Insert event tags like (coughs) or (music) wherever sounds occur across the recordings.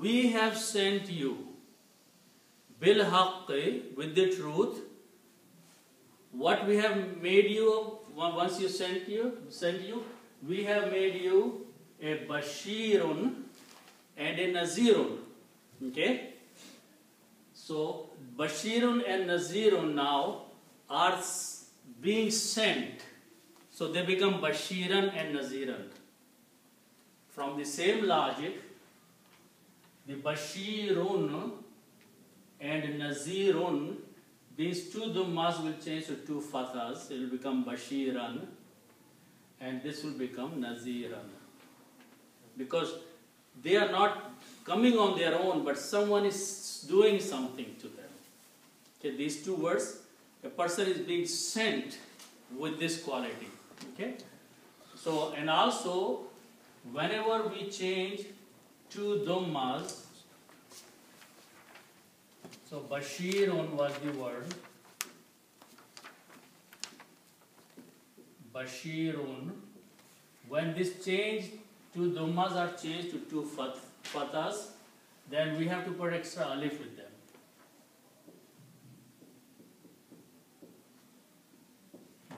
we have sent you bil with the truth. What we have made you once you sent you sent you, we have made you a bashirun and a nazirun. Okay? So bashirun and nazirun now are being sent. So they become bashiran and naziran. From the same logic, the bashirun and nazirun, these two dhammas will change to two fathas. It will become bashiran and this will become naziran. Because they are not coming on their own, but someone is doing something to them. Okay, these two words, a person is being sent with this quality. Okay, so and also whenever we change two dhammas, so Bashirun was the word. Bashirun. When this change, two dhammas are changed to two fat- fathas, then we have to put extra alif with them.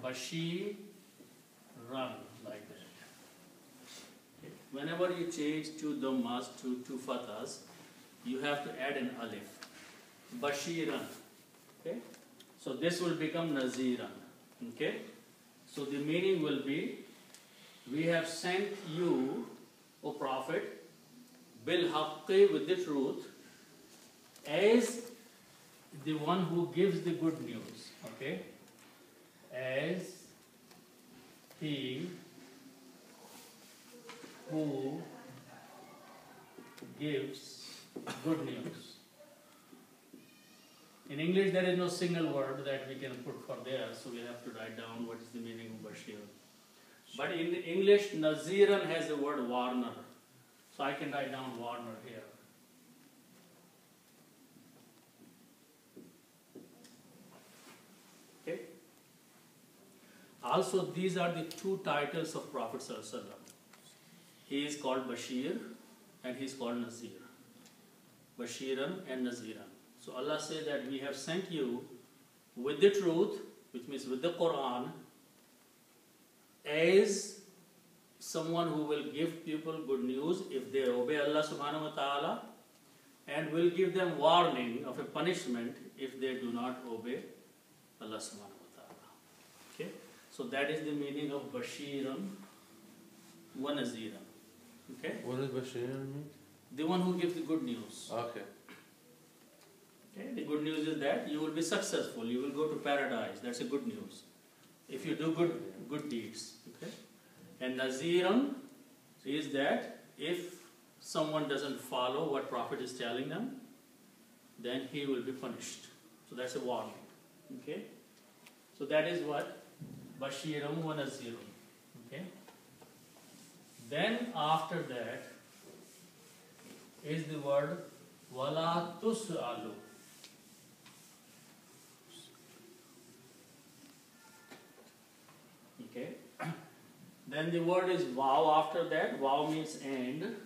Bashir run like that. Okay. Whenever you change two dhammas to two fathas, you have to add an alif. Bashiran. Okay? So this will become Naziran. Okay? So the meaning will be we have sent you, O Prophet, bil haqqi with the truth, as the one who gives the good news. Okay? As he who gives good news. In English, there is no single word that we can put for there, so we have to write down what is the meaning of Bashir. But in English, Naziran has the word warner, so I can write down warner here. Okay. Also, these are the two titles of Prophet Sallallahu. He is called Bashir and he is called Nazir. Bashiran and Naziran. So Allah says that we have sent you with the truth, which means with the Quran, as someone who will give people good news if they obey Allah subhanahu wa ta'ala and will give them warning of a punishment if they do not obey Allah subhanahu wa ta'ala. Okay? So that is the meaning of Bashiran wa Naziran. Okay? What does mean? The one who gives the good news. Okay. Okay, the good news is that you will be successful. You will go to paradise. That's a good news. If you do good good deeds. Okay. And Naziran is that if someone doesn't follow what Prophet is telling them, then he will be punished. So that's a warning. Okay. So that is what Bashiram wa Nazirum. Okay. Then after that is the word Wala tus'alu. Okay. (coughs) Then the word is wow after that. Wow means end.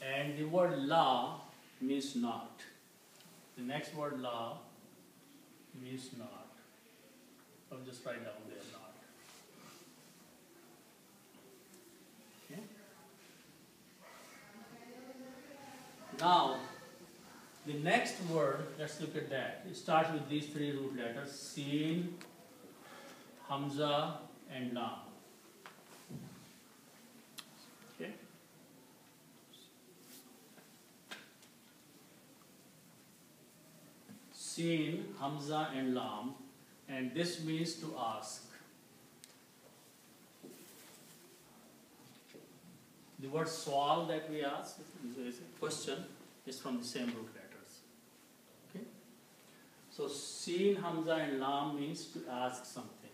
And the word la means not. The next word la means not. I'll just write down there not. Okay. Now, the next word, let's look at that. It starts with these three root letters Sin, Hamza, and Lam. Okay? Sin, Hamza, and Lam, and this means to ask. The word swal that we ask is a question is from the same root letters. Okay? So Sin, Hamza and Lam means to ask something.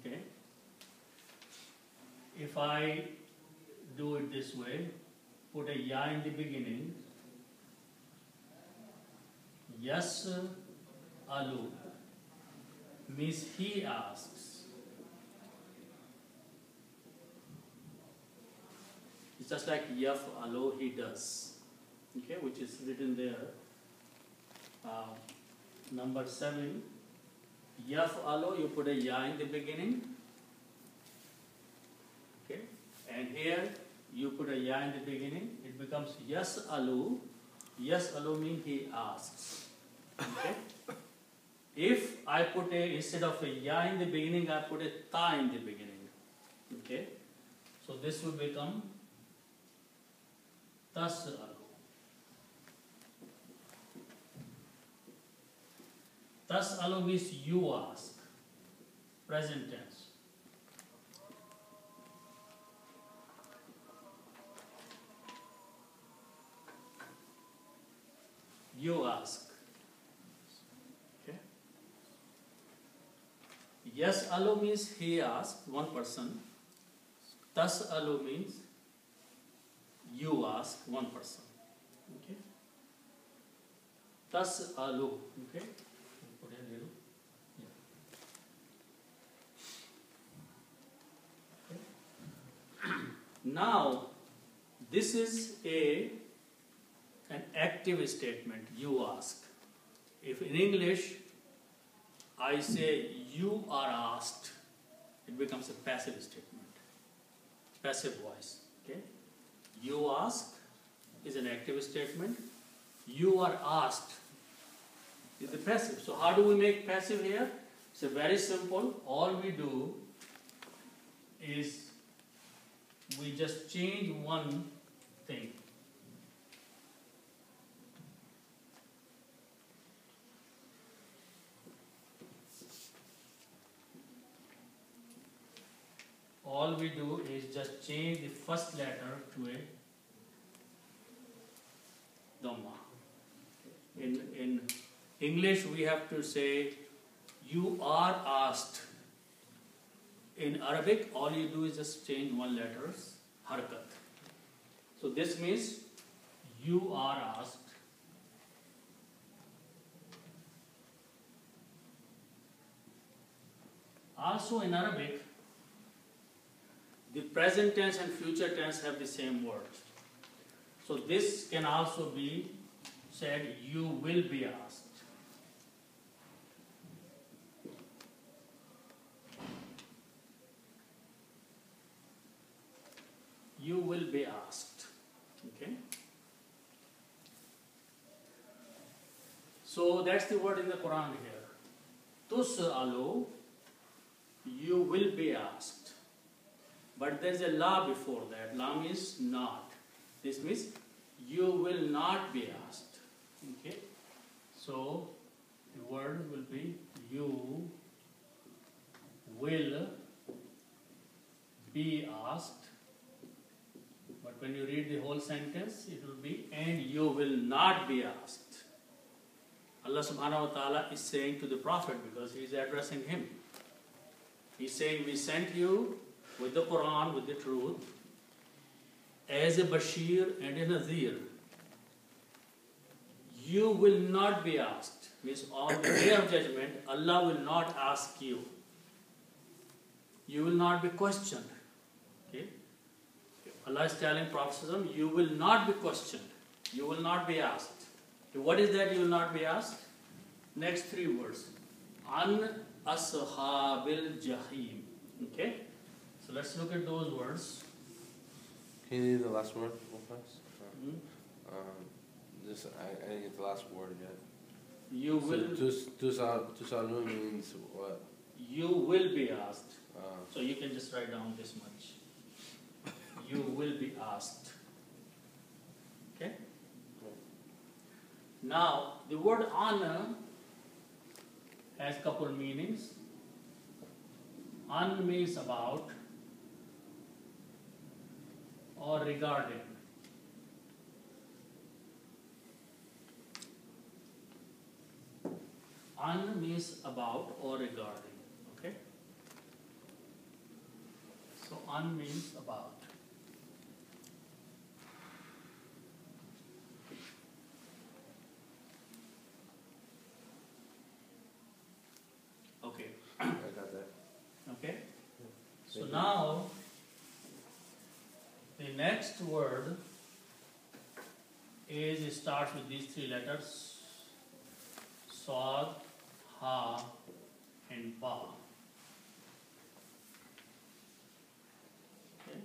Okay? If I do it this way, put a ya in the beginning, yes Alu. Means he asks. It's just like Yaf Alu, he does. Okay, which is written there. Uh, number seven. Yaf Alu, you put a Ya in the beginning. Okay, and here you put a ya in the beginning, it becomes yes alu. Yes alu means he asks. Okay? If I put a, instead of a ya in the beginning, I put a ta in the beginning. Okay. So this will become tas'alu. Tas'alu means you ask. Present tense. Yes, alu means he asked, one person. Tas alu means you ask, one person. Okay. Tas alu. Okay. Put a little. Yeah. Okay. Now, this is a an active statement. You ask. If in English I say you are asked, it becomes a passive statement. Passive voice. Okay. You ask is an active statement. You are asked is the passive. So how do we make passive here? It's a very simple. All we do is we just change one thing. All we do is just change the first letter to a dhamma. In, in English, we have to say, you are asked. In Arabic, all you do is just change one letter's harkat. So this means you are asked. Also in Arabic, present tense and future tense have the same word. So this can also be said, you will be asked. You will be asked. Okay? So that's the word in the Quran here. Tus'alu, you will be asked. But there's a law before that. Law means not. This means you will not be asked. Okay? So the word will be you will be asked. But when you read the whole sentence, it will be and you will not be asked. Allah subhanahu wa ta'ala is saying to the Prophet because he is addressing him. He's saying, We sent you with the Quran, with the truth, as a Bashir and a Nazir. You will not be asked. Means on the day of judgment, Allah will not ask you. You will not be questioned. Okay? Allah is telling Prophet, you will not be questioned. You will not be asked. What is that you will not be asked? Next three words. An ashabil jahim. Okay? So let's look at those words. Can you do the last word with us? Hmm? Um, just I, I didn't get the last word yet. You will So, tus tusal tusalu means what? you will be asked. Uh, So you can just write down this much. You will be asked. Okay? Now, the word honor has couple meanings. An means about or regarding. An means about or regarding. Okay? So an means about. Okay. I got that. Okay. So now next word is starts with these three letters Swad, Ha, and Ba. Okay.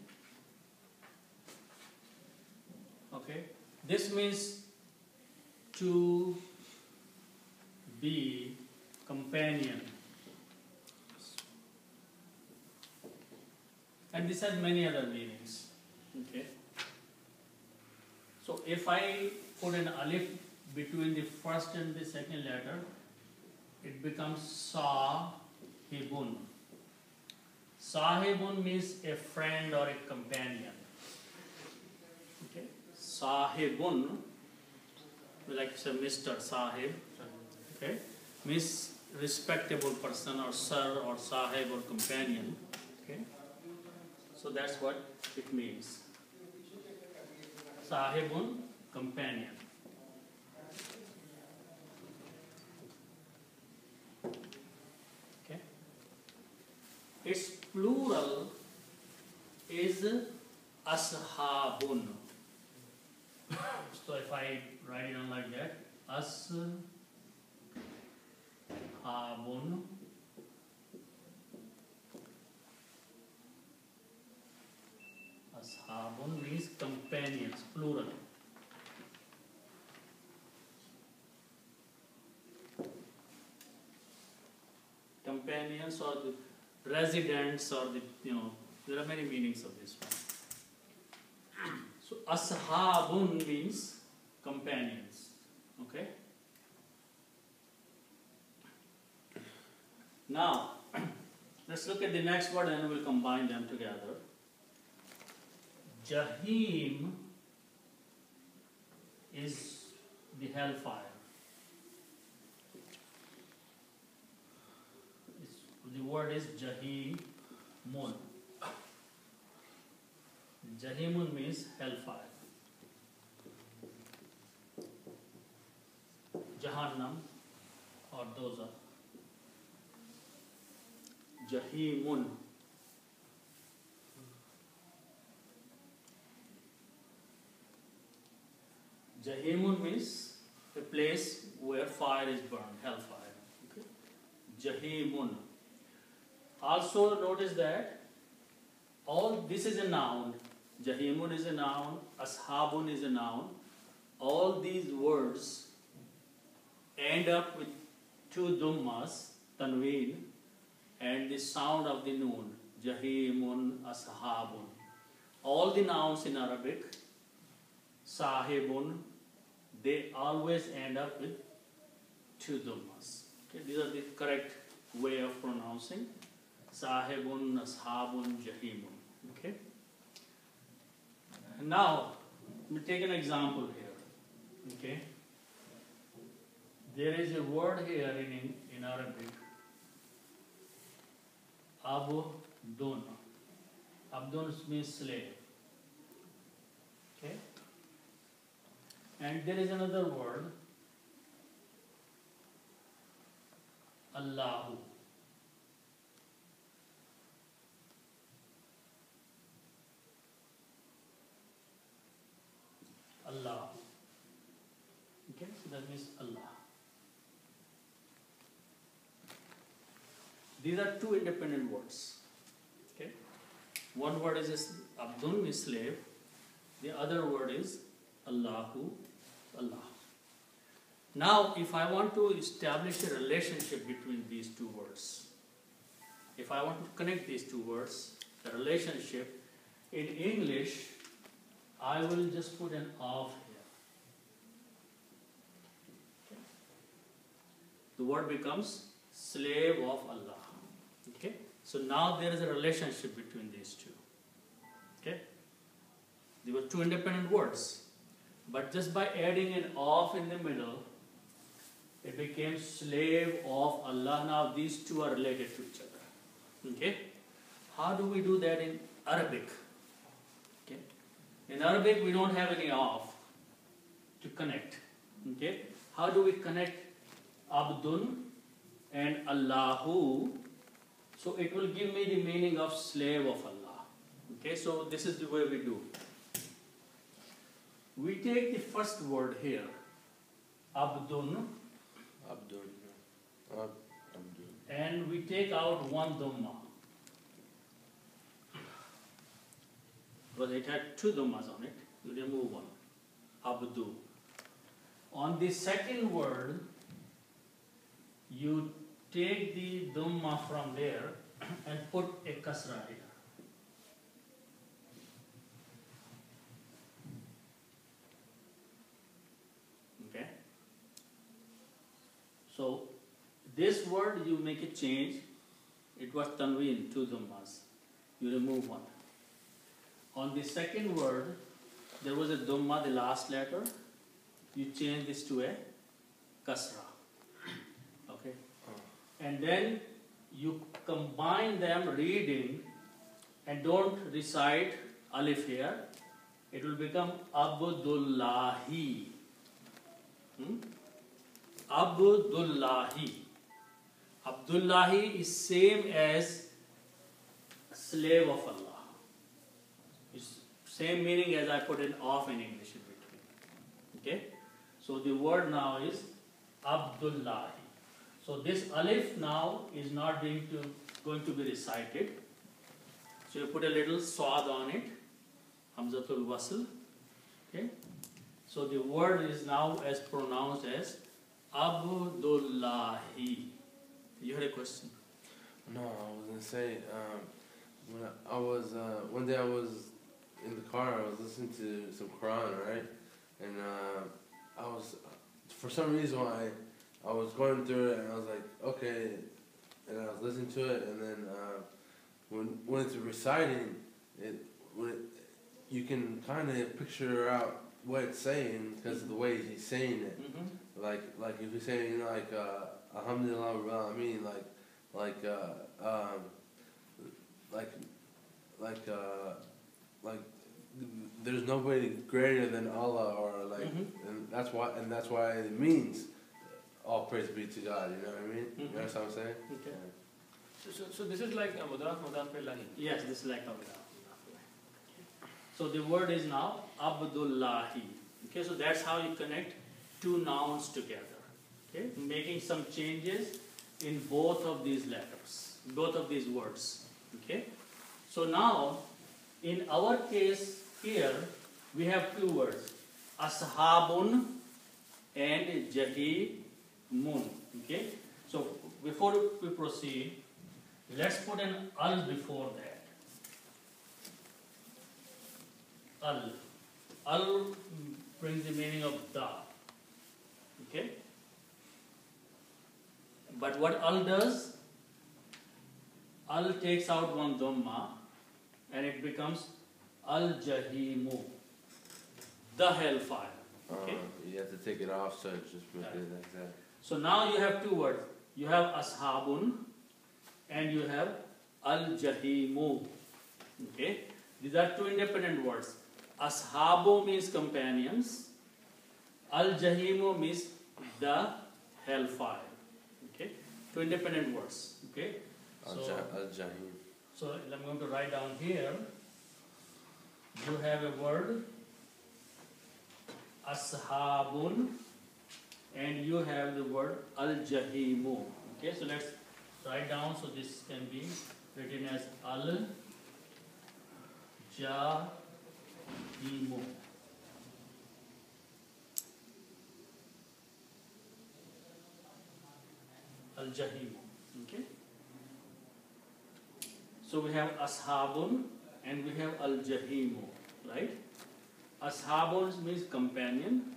Okay. This means to be companion. And this has many other meanings. Okay. So if I put an alif between the first and the second letter, it becomes sahibun. Sahibun means a friend or a companion. Okay. Sahibun, like say Mr. Sahib. Okay. Means respectable person or sir or sahib or companion. Okay. So that's what it means. Sahibun, companion. Okay. Its plural is ashabun. So if I write it on like that, ashabun. Ashabun means companions, plural. Companions or the residents or the, you know, there are many meanings of this one. So ashabun means companions. Okay? Now, (clears throat) let's look at the next word and we'll combine them together. Jahim is the hellfire. It's- the word is Jahimun. Jahimun means hellfire. Jahannam or Doza. Jahimun. Jahimun means a place where fire is burned, hellfire. Okay? Jahimun. Also notice that all this is a noun. Jahimun is a noun, Ashabun is a noun. All these words end up with two dhammas, tanween, and the sound of the noon, Jahimun, Ashabun. All the nouns in Arabic, Sahibun, they always end up with two dhammas. Okay, these are the correct way of pronouncing. Sahibun, Ashabun, Jahimun. Okay. Now, we take an example here. Okay. There is a word here in, in Arabic. Abdun. Abdun means slave. Okay. And there is another word, Allahu. Allah. Okay, so that means Allah. These are two independent words. Okay, one word is Abdul slave. The other word is Allahu, Allah. Now, if I want to establish a relationship between these two words, if I want to connect these two words, the relationship, in English, I will just put an of here. The word becomes slave of Allah. Okay? So now there is a relationship between these two. Okay? They were two independent words. But just by adding an of in the middle, it became slave of Allah. Now these two are related to each other. Okay? How do we do that in Arabic? Okay? In Arabic, we don't have any of to connect. Okay? How do we connect Abdun and Allahu? So it will give me the meaning of slave of Allah. Okay? So this is the way we do. We take the first word here, Abdun, Abdul. Ab, Abdul. and we take out one Dhamma. Because it had two Dhammas on it, you remove one. Abdu. On the second word, you take the Dhamma from there and put a Kasra here. Okay? So, this word you make a change. It was Tanween, two Dhammas. You remove one. On the second word, there was a Dhamma, the last letter. You change this to a Kasra. Okay? And then you combine them reading and don't recite Alif here. It will become Abdullahi. Hmm? Abdullahi. Abdullahi is same as slave of Allah. It's same meaning as I put an off in English in between. Okay? So the word now is Abdullahi. So this alif now is not going to going to be recited. So you put a little swad on it, Hamzatul Wasl. Okay? So the word is now as pronounced as Abdullahi. You had a question? No, I was gonna say, um, when I, I was, uh, one day I was in the car, I was listening to some Quran, right? And, uh, I was, for some reason, I, I was going through it and I was like, okay, and I was listening to it, and then, uh, when, when it's reciting, it, when it, you can kind of picture out what it's saying because of the way he's saying it. Mm-hmm. Like like if you're saying like uh alhamdulillah Rabbil Alameen, like like uh um like like uh like there's nobody greater than Allah or like Mhm. and that's why and that's why it means all praise be to God, you know what I mean? Mhm. You know what I'm saying? Okay. So, so, so this is like a mudaf mudaf. Yes, this is like Abdullah. So the word is now Abdullahi. Okay, so that's how you connect two nouns together. Okay, making some changes in both of these letters, both of these words. Okay, so now in our case here we have two words, Ashabun and Jahimun. Okay, so before we proceed, let's put an al before that. Al. Al brings the meaning of the. Okay? But what al does? Al takes out one dhamma and it becomes al jahimu, the hellfire. Okay? Uh, you have to take it off so it just it like that. So now you have two words. You have ashabun and you have al jahimu. Okay? These are two independent words. Ashabu means companions. Al jahimu means the hellfire. Two independent words. Okay? Al So, Jahim. so I'm going to write down here. You have a word ashabun and you have the word al jahimu. Okay, so let's write down so this can be written as al jahimu. Al jahimu. Okay. So we have ashabun and we have al jahimu, right? Ashabun means companion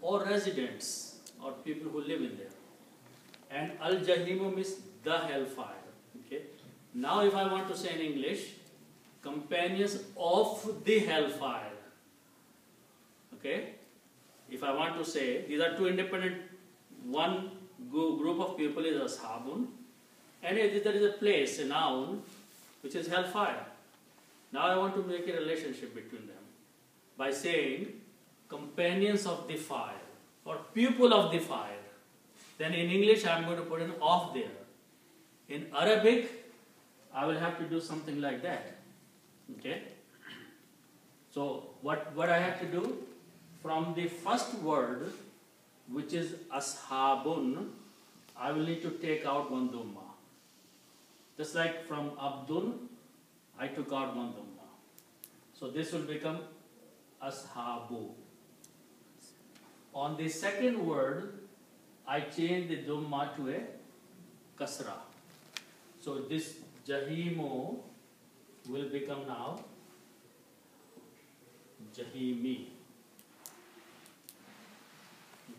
or residents or people who live in there. And al jahimu means the hellfire. Okay. Now if I want to say in English, companions of the hellfire. Okay. If I want to say these are two independent, one group of people is ashabun, and there is a place, a noun, which is hellfire. Now I want to make a relationship between them by saying companions of the fire or people of the fire. Then in English I am going to put an off there. In Arabic I will have to do something like that. Okay? So what, what I have to do? From the first word, which is ashabun, I will need to take out one dhamma. Just like from Abdul, I took out one dhamma. So this will become ashabu. On the second word, I change the dhamma to a kasra. So this jahimo will become now jahimi.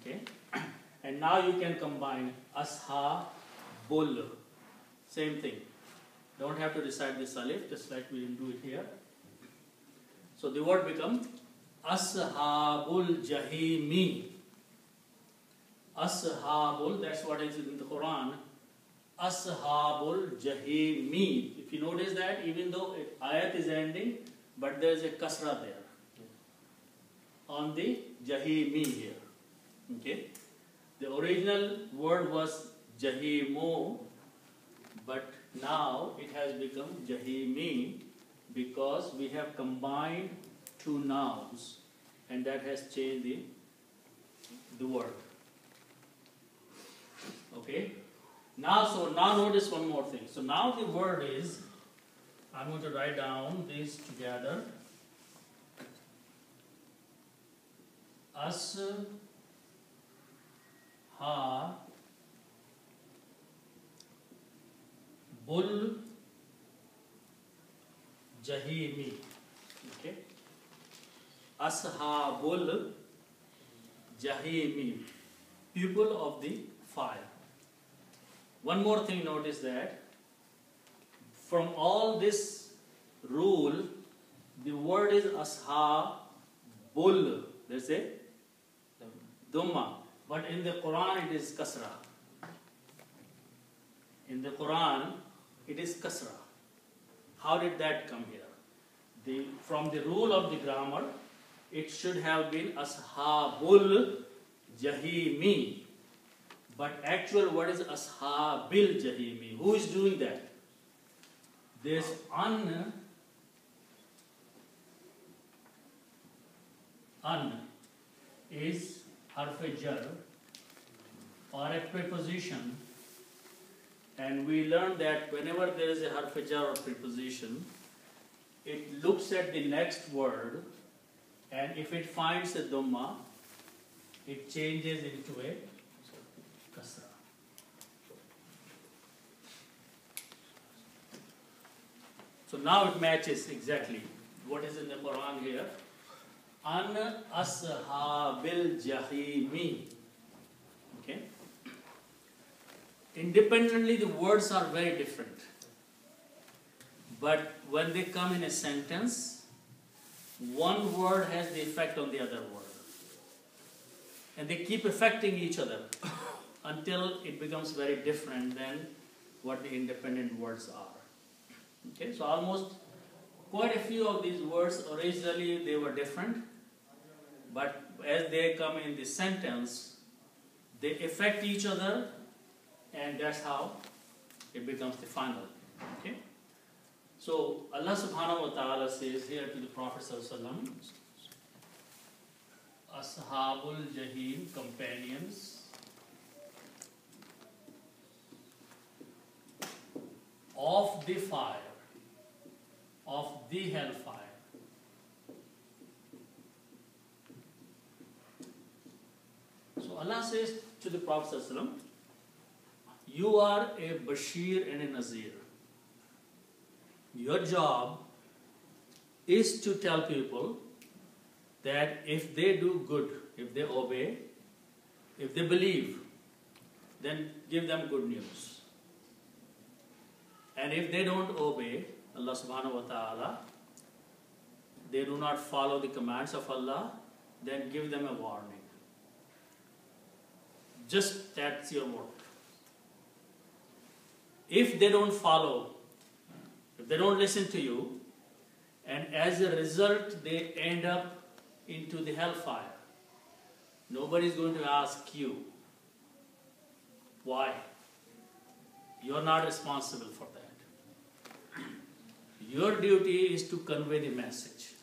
Okay? And now you can combine asha bull. Same thing. Don't have to recite this alif, just like we will do it here. So the word becomes ashabul jahimi. Ashabul, that's what is in the Quran. Ashabul jahimi. If you notice that, even though it, ayat is ending, but there is a kasra there on the jahimi here. Okay? The original word was jahimo, but now it has become jahimi because we have combined two nouns and that has changed the, the word. Okay? Now, so now notice one more thing. So now the word is, I'm going to write down these together. As ha bull jahimi okay ashabul jahimi people of the fire. One more thing notice that from all this rule the word is Asha ashabul there's a dhamma but in the Quran it is kasra. In the Quran it is kasra. How did that come here? The, from the rule of the grammar, it should have been ashabul jahimi. But actual word is ashabil jahimi. Who is doing that? This an an is harf jar or a preposition and we learned that whenever there is a harf or preposition it looks at the next word and if it finds a dhamma it changes into a kasra so now it matches exactly what is in the quran here an ashabil jahimi. Okay? Independently, the words are very different. But when they come in a sentence, one word has the effect on the other word. And they keep affecting each other (laughs) until it becomes very different than what the independent words are. Okay, so almost quite a few of these words originally they were different but as they come in the sentence, they affect each other, and that's how it becomes the final. Okay? So Allah subhanahu wa ta'ala says here to the Prophet Sallallahu Ashabul Jahim, companions of the fire, of the hellfire. So Allah says to the Prophet ﷺ, You are a Bashir and a Nazir. Your job is to tell people that if they do good, if they obey, if they believe, then give them good news. And if they don't obey Allah subhanahu wa ta'ala, they do not follow the commands of Allah, then give them a warning. Just that's your work. If they don't follow, if they don't listen to you, and as a result they end up into the hellfire, nobody is going to ask you why. You're not responsible for that. Your duty is to convey the message.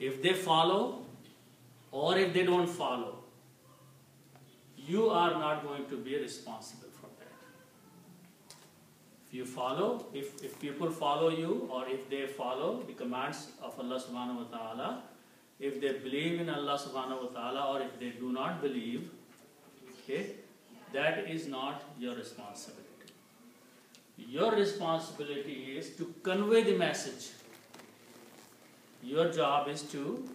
If they follow or if they don't follow, you are not going to be responsible you follow, if, if people follow you or if they follow the commands of Allah subhanahu wa ta'ala, if they believe in Allah subhanahu wa ta'ala or if they do not believe, okay, that is not your responsibility. Your responsibility is to convey the message. Your job is to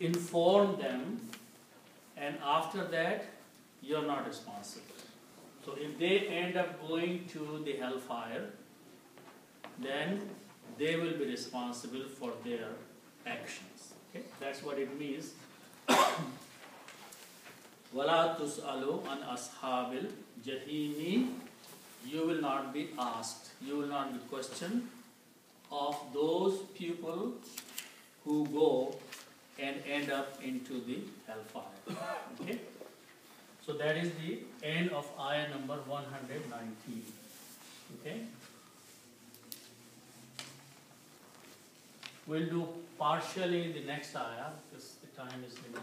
inform them, and after that, you're not responsible. So if they end up going to the hellfire, then they will be responsible for their actions. Okay? That's what it means. (coughs) An ashabil jahimi. You will not be asked. You will not be questioned of those people who go and end up into the hellfire. Okay? So that is the end of ayah number 119. Okay? We'll do partially in the next ayah because the time is limited.